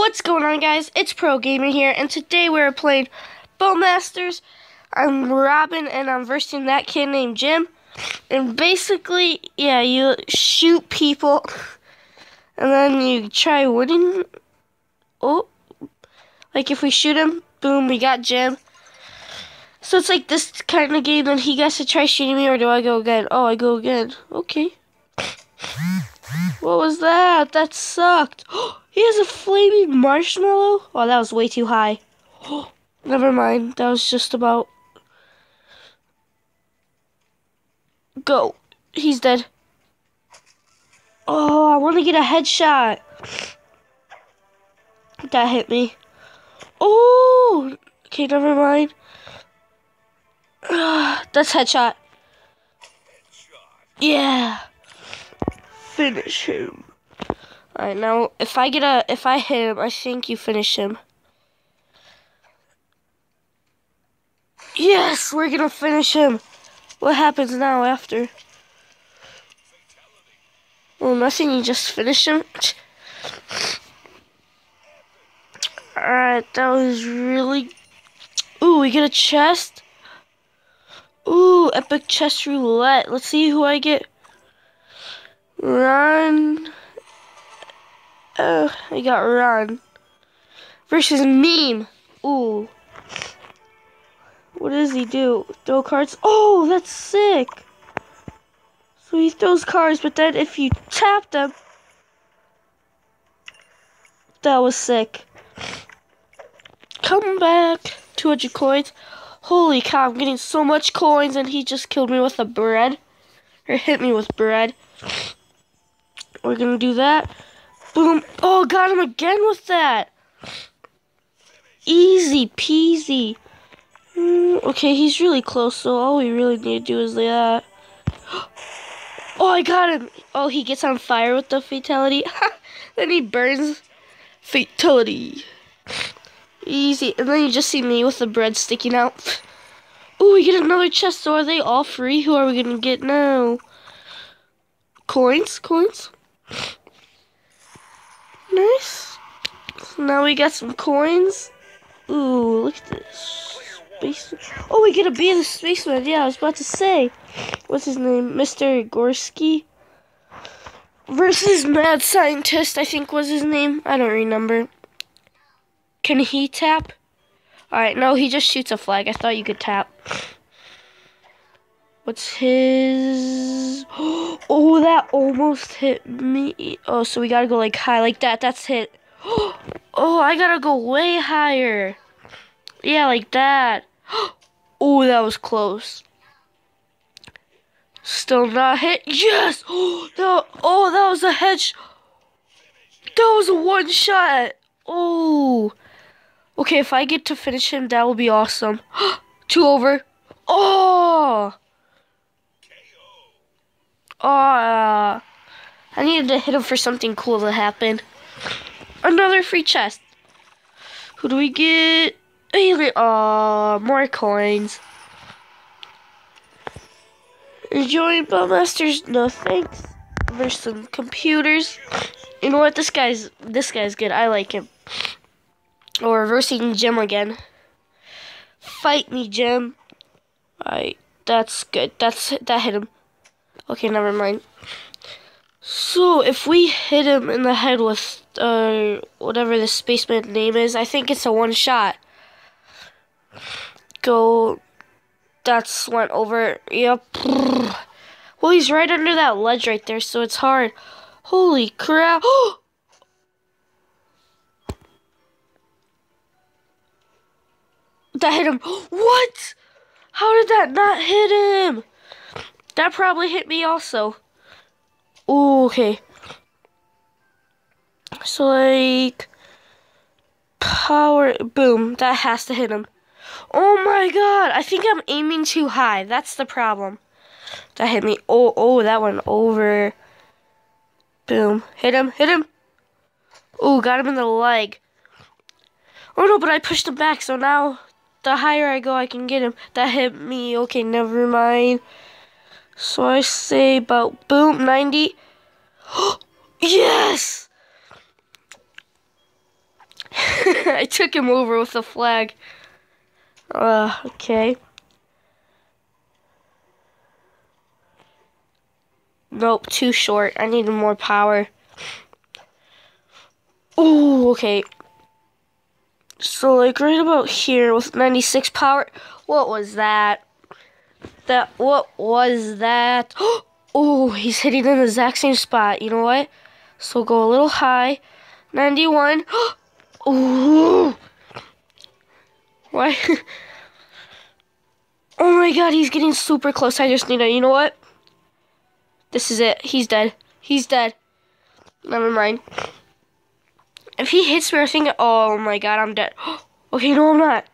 What's going on, guys? It's Pro Gamer here, and today we're playing Bowmasters. I'm Robin, and I'm versing that kid named Jim. And basically, yeah, you shoot people, and then you try winning. Oh, like if we shoot him, boom, we got Jim. So it's like this kind of game, and he gets to try shooting me, or do I go again? Oh, I go again. Okay. What was that? That sucked. he has a flaming marshmallow? Oh, that was way too high. Never mind. That was just about... Go. He's dead. Oh, I want to get a headshot. That hit me. Oh! Okay, never mind. That's headshot. Yeah finish him. Alright, now if I get a if I hit him, I think you finish him. Yes, we're gonna finish him. What happens now after? Well, nothing, you just finish him. Alright, that was really... Ooh, we get a chest. Ooh, epic chest roulette. Let's see who I get. Run. Oh, I got run. Versus meme. Ooh. What does he do? Throw cards? Oh, that's sick. So he throws cards, but then if you tap them, that was sick. Come back. 200 coins. Holy cow, I'm getting so much coins, and he just killed me with a bread. Or hit me with bread. We're gonna do that. Boom. Oh, got him again with that. Easy peasy. Mm, okay, he's really close, so all we really need to do is that. Oh, I got him. Oh, he gets on fire with the fatality. then he burns. Fatality. Easy. And then you just see me with the bread sticking out. Oh, we get another chest. So are they all free? Who are we going to get now? Coins? Coins? Nice. So now we got some coins. Ooh, look at this. Space. Oh, we get a be the spaceman. Yeah, I was about to say. What's his name? Mr. Gorski. Versus Mad Scientist, I think was his name. I don't remember. Can he tap? Alright, no, he just shoots a flag. I thought you could tap. What's his? Oh, that almost hit me. Oh, so we gotta go like high like that. That's hit. Oh, I gotta go way higher. Yeah, like that. Oh, that was close. Still not hit. Yes! Oh, that, oh, that was a head. That was a one shot. Oh. Okay, if I get to finish him, that will be awesome. Two over. Oh! Oh, uh, I needed to hit him for something cool to happen. Another free chest. Who do we get? Alien. Oh, uh, more coins. Enjoying Bowmasters? No thanks. There's some computers. You know what? This guy's this guy's good. I like him. Or reversing Jim again. Fight me, Jim. Alright, that's good. That's that hit him. Okay, never mind. So, if we hit him in the head with uh, whatever the spaceman name is, I think it's a one shot. Go. That's went over. Yep. Well, he's right under that ledge right there, so it's hard. Holy crap. that hit him. What? How did that not hit him? That probably hit me also. Ooh, okay. So like power boom, that has to hit him. Oh my god, I think I'm aiming too high. That's the problem. That hit me. Oh, oh, that went over. Boom. Hit him, hit him. Oh, got him in the leg. Oh no, but I pushed him back, so now the higher I go, I can get him. That hit me. Okay, never mind. So I say about boom 90. yes! I took him over with the flag. Uh, okay. Nope, too short. I needed more power. Oh, okay. So, like, right about here with 96 power. What was that? That, what was that? Oh, he's hitting in the exact same spot. You know what? So go a little high. 91. Oh. Why? oh my god, he's getting super close. I just need to, you know what? This is it. He's dead. He's dead. Never mind. If he hits me, I think, oh my god, I'm dead. okay, no, I'm not.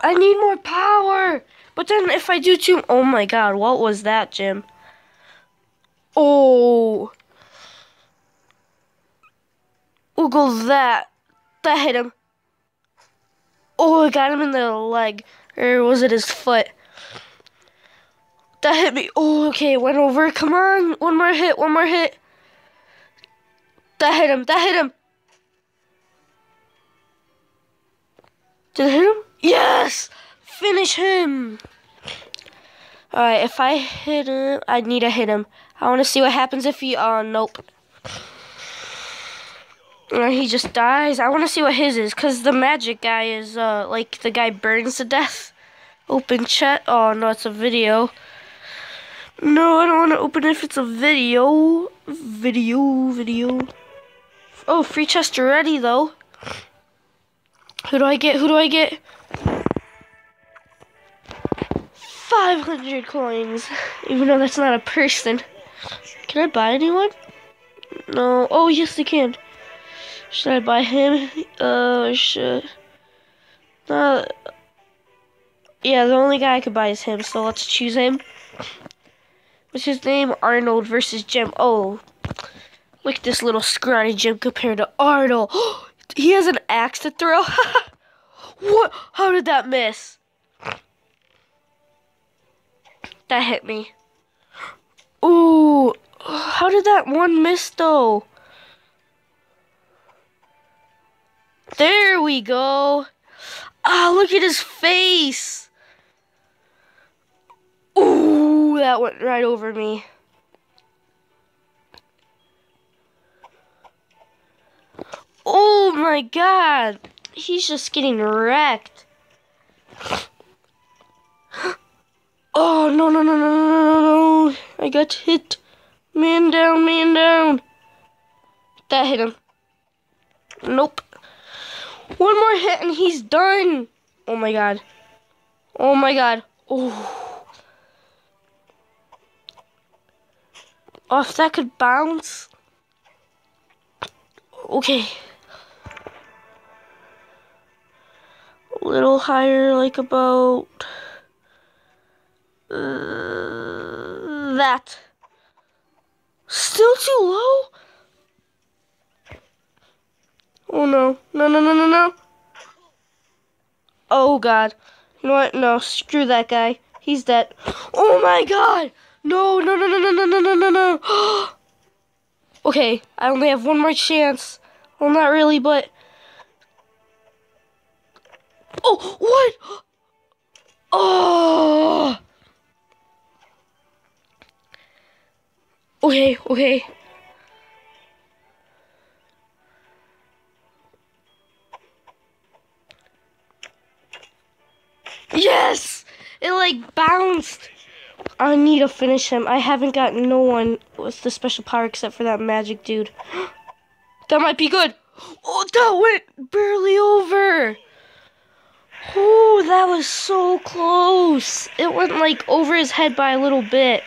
I need more power. But then if I do too, oh my god, what was that, Jim? Oh. Oh, go that. That hit him. Oh, I got him in the leg. Or was it his foot? That hit me. Oh, okay, it went over. Come on. One more hit, one more hit. That hit him. That hit him. Did it hit him? Yes! Finish him! Alright, if I hit him, I need to hit him. I want to see what happens if he, uh, nope. Uh, he just dies. I want to see what his is, because the magic guy is, uh, like, the guy burns to death. Open chat. Oh, no, it's a video. No, I don't want to open it if it's a video. Video, video. Oh, free chest already, though. Who do I get? Who do I get? 500 coins. Even though that's not a person. Can I buy anyone? No. Oh, yes, I can. Should I buy him? Uh, should. Uh, yeah, the only guy I could buy is him, so let's choose him. What's his name? Arnold versus Jim. Oh, look at this little scrawny Jim compared to Arnold. he has an axe to throw. what? How did that miss? That hit me. Ooh, how did that one miss though? There we go. Ah, oh, look at his face. Ooh, that went right over me. Oh my god. He's just getting wrecked. Oh, no, no, no, no, no, no. I got hit. Man down, man down. That hit him. Nope. One more hit and he's done. Oh my god. Oh my god. Oh. Oh, if that could bounce. Okay. Little higher, like about... Uh, that. Still too low? Oh no. No, no, no, no, no. Oh god. You know what? No, screw that guy. He's dead. Oh my god! No, no, no, no, no, no, no, no, no, no. okay, I only have one more chance. Well, not really, but... Oh, what? Oh! Okay, okay. Yes! It like bounced. I need to finish him. I haven't got no one with the special power except for that magic dude. that might be good. Oh, that went barely over. Oh, that was so close. It went like over his head by a little bit.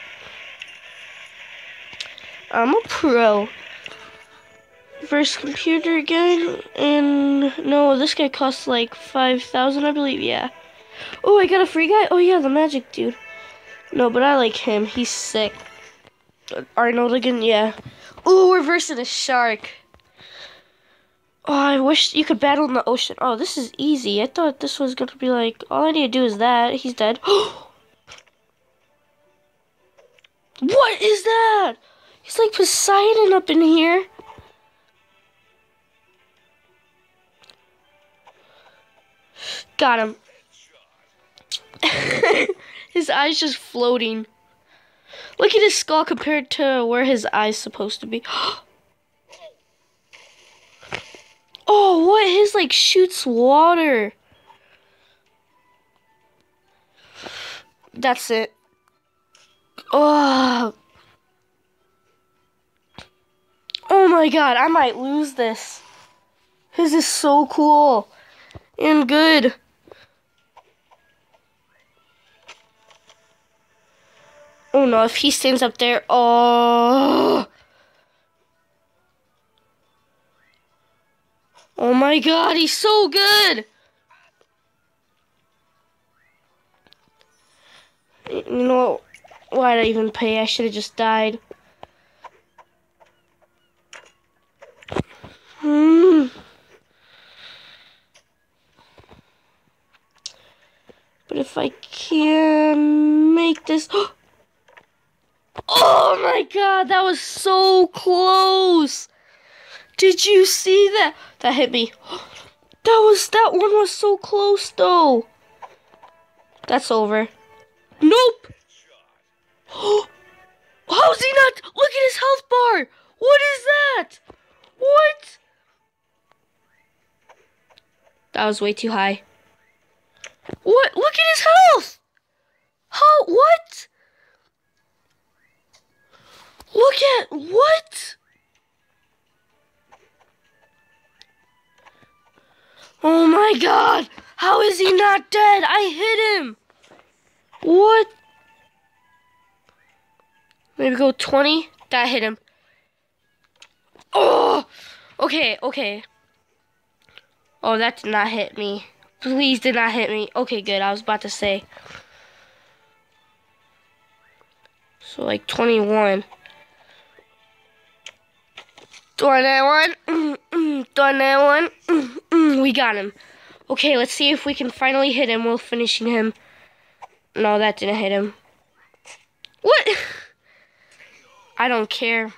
I'm a pro. First computer again, and no, this guy costs like 5,000, I believe, yeah. Oh, I got a free guy? Oh, yeah, the magic dude. No, but I like him. He's sick. Arnold again, yeah. Oh, we're versing a shark. Oh, I wish you could battle in the ocean. Oh, this is easy. I thought this was going to be like, all I need to do is that. He's dead. what is that? He's like Poseidon up in here. Got him. his eye's just floating. Look at his skull compared to where his eye's supposed to be. Oh, oh, what? His like shoots water. That's it. Oh. Oh my god, I might lose this. This is so cool and good. Oh no, if he stands up there, oh. Oh my god, he's so good. You know, why did I even pay? I should have just died. Hmm. But if I can make this... Oh my god, that was so close! Did you see that? That hit me. That was, that one was so close though. That's over. Nope! How's he not? Look at his health bar! What is that? What? That was way too high. God! How is he not dead? I hit him! What? Maybe go 20? That hit him. Oh! Okay, okay. Oh, that did not hit me. Please did not hit me. Okay, good. I was about to say. So, like, 21. 21. 21. We got him. Okay, let's see if we can finally hit him while finishing him. No, that didn't hit him. What? I don't care.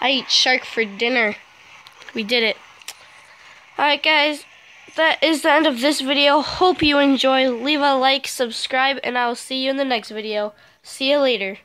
I eat shark for dinner. We did it. Alright guys, that is the end of this video. Hope you enjoy. Leave a like, subscribe, and I will see you in the next video. See you later.